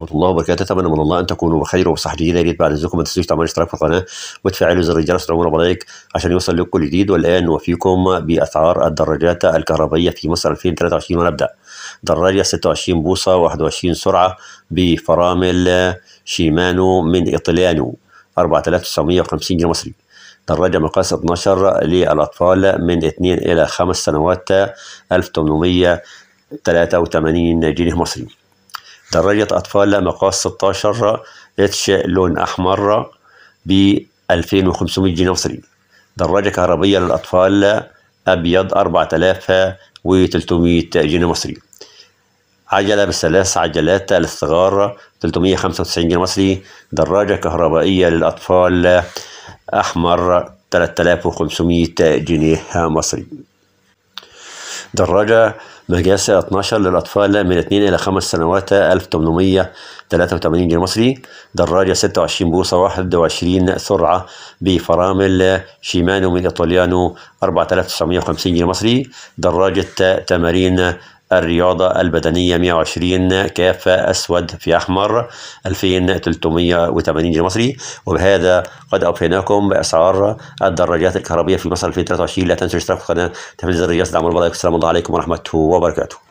ورحمة الله وبركاته. أتمنى من الله أن تكونوا بخير وبصحة جيدة. يا ريت بعد إذنكم ما تنسوش تعملوا اشتراك في القناة وتفعلوا زر الجرس وتعملوا بلايك عشان يوصل لكم كل جديد والآن نوفيكم بأسعار الدراجات الكهربائية في مصر 2023 ونبدأ دراجة 26 بوصة 21 سرعة بفرامل شيمانو من إيطاليانو 4950 جنيه مصري. دراجة مقاس 12 للأطفال من 2 إلى 5 سنوات 1883 جنيه مصري. دراجة أطفال مقاس 16 إتش لون أحمر ب 2500 جنيه مصري دراجة كهربية للأطفال أبيض 4300 جنيه مصري عجلة بثلاث عجلات للصغار 395 جنيه مصري دراجة كهربائية للأطفال أحمر 3500 جنيه مصري دراجة مقاس 12 للأطفال من 2 إلى 5 سنوات 1883 جنيه مصري. دراجة 26 بوصة 21 سرعة بفرامل شيمانو من إيطاليانو 4950 جنيه مصري. دراجة تمارين الرياضة البدنية 120 كافة أسود في أحمر 2380 جنيه مصري. وبهذا قد أوفيناكم بأسعار الدراجات الكهربية في مصر 2023 لا تنسوا الاشتراك في القناة تفعيل زر الجرس دعموا السلام الله عليكم ورحمة وبركاته.